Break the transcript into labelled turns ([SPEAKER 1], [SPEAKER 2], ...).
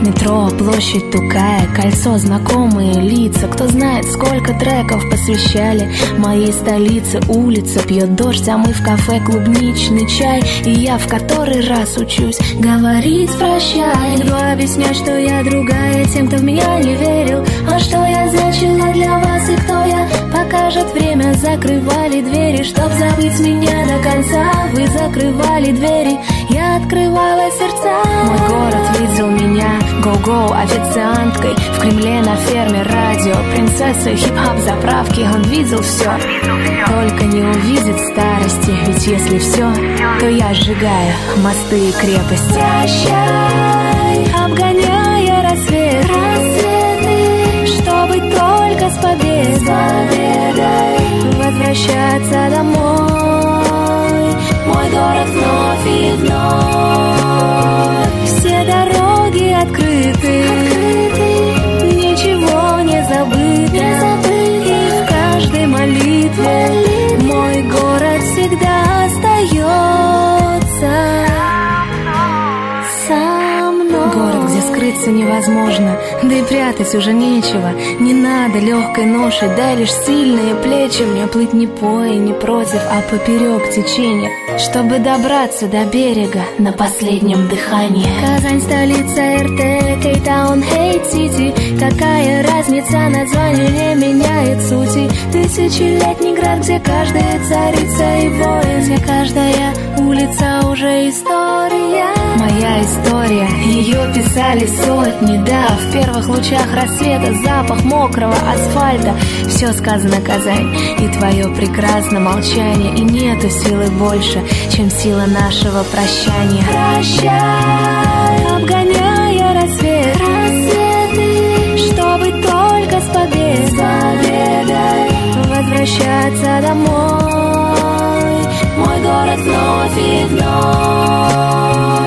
[SPEAKER 1] Метро, площадь Тукая, кольцо, знакомые лица. Кто знает, сколько треков посвящали Моей столице. Улица Пьет дождь, а мы в кафе клубничный чай. И я в который раз учусь говорить прощай Иду объяснять, что я другая тем, кто в меня не верил? А что я значила для вас и кто я? Покажет время, закрывали двери. Чтоб забыть меня до конца Вы закрывали двери, я открывала сердца. Мой город меня Го-го официанткой В Кремле на ферме радио. Принцесса хип-хап заправки Он видел все Только не увидит старости Ведь если все, то я сжигаю Мосты и крепости. Прощай, обгоняя рассвет. Рассветы, чтобы только с победой, с победой. Возвращаться домой. Мой город вновь и вновь. Все дороги открыты, Город, где скрыться невозможно, да и прятать уже нечего. Не надо легкой ноши, дай лишь сильные плечи. Мне плыть не по и не против, а поперек течения, чтобы добраться до берега на последнем дыхании. Казань столица РТ, Кейтаун, Хейт-Сити. Какая разница, название не меняет сути. Тысячелетний град, где каждая царица и воин, где каждая улица уже история. Моя история, ее писали сотни, да В первых лучах рассвета запах мокрого асфальта. Все сказано, Казань, и твое прекрасное молчание И нету силы больше, чем сила нашего прощания. Прощай, обгоняя рассвет. Рассветы, чтобы только с победой, с победой. Возвращаться домой. Мой город вновь и вновь